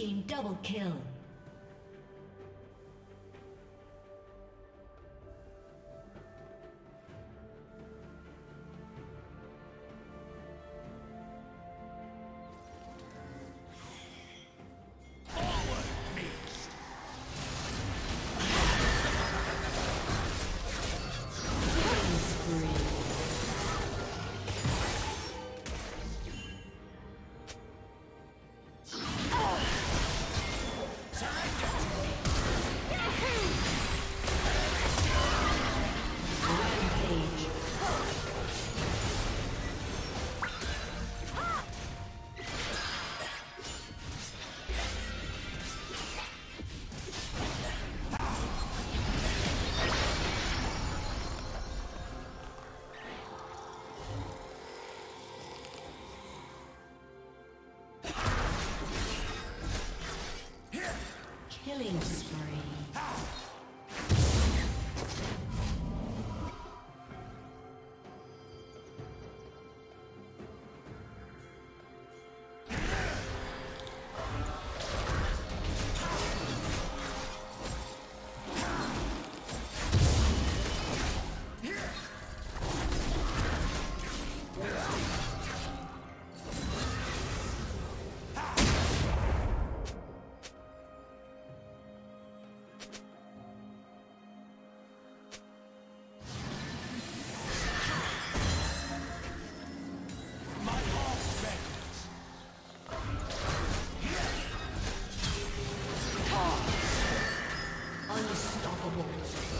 team double kill. Killing Rampage. Blue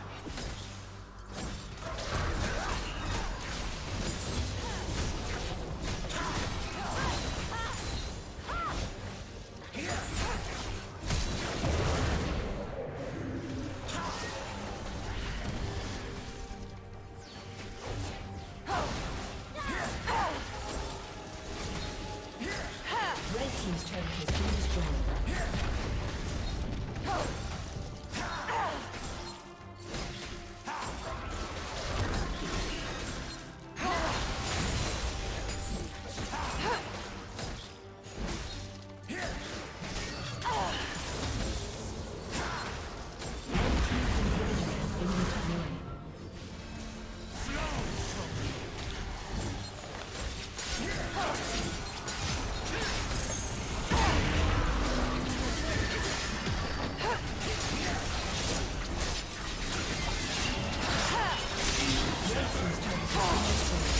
Oh,